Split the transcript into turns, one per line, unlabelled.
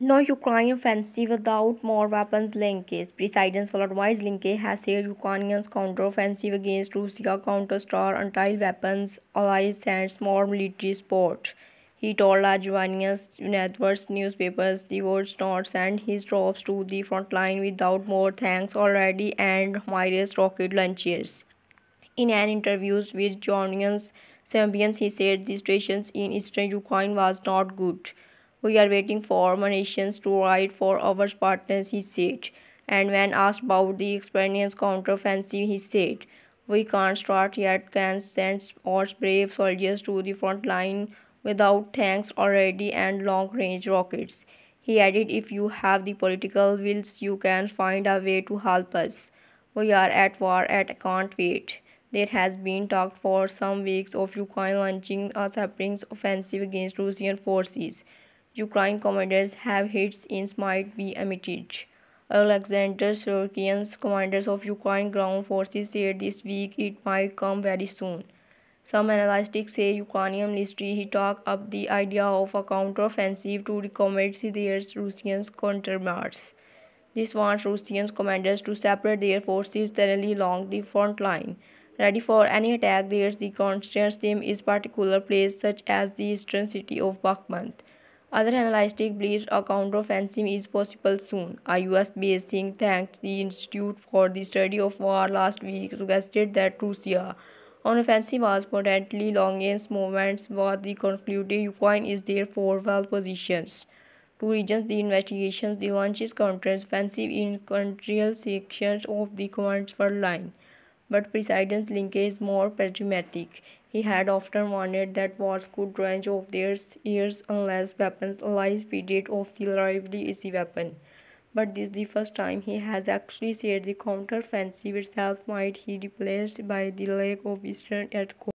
No Ukraine offensive without more weapons linkage. President Volodymyr Zelensky has said Ukraine's counteroffensive against Russia counter-star anti-weapons allies sends more military support. He told Lithuania's networks newspapers the would not send his troops to the front line without more tanks already and Himars rocket launchers. In an interview with Journalians Champions, he said the situation in eastern Ukraine was not good. We are waiting for nations to write for our partners, he said. And when asked about the Ukrainian counteroffensive, he said, We can't start yet, Can't send our brave soldiers to the front line without tanks already and long-range rockets. He added, If you have the political wills, you can find a way to help us. We are at war and can't wait. There has been talk for some weeks of Ukraine launching a separate offensive against Russian forces. Ukraine commanders have hits in might be emitted. Alexander Sorokin's commanders of Ukraine ground forces said this week it might come very soon. Some analysts say Ukrainian military talk up the idea of a counteroffensive to accommodate their Russian counterparts. This wants Russian commanders to separate their forces thoroughly along the front line. Ready for any attack, there's the constant theme is particular place such as the eastern city of Bakhmut. Other analysts believe a counteroffensive is possible soon. A US-based think tank, the Institute for the Study of War, last week suggested that Russia on offensive was potentially long-range movements was the concluded Ukraine is therefore well positioned to regions the investigations the launches counter-offensive in control sections of the command front line. But President Zelensky is more pragmatic. He had often warned that wars could range off their ears unless weapons allies period of the reliably easy weapon. But this is the first time he has actually said the counter-offensive itself might be replaced by the lack of eastern air